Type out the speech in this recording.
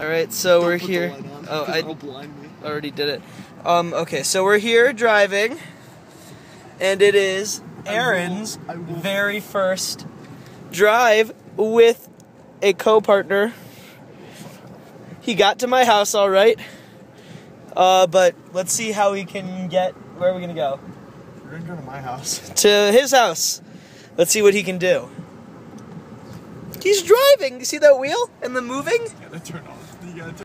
All right, so we're Don't the here. on, Oh, I already did it. Um, okay, so we're here driving, and it is Aaron's I will- very first drive with a co-partner. He got to my house all right, uh, but let's see how we can get. Where are we gonna go? We're gonna go to my house. To his house. Let's see what he can do. He's driving. You see that wheel and the moving? Gotta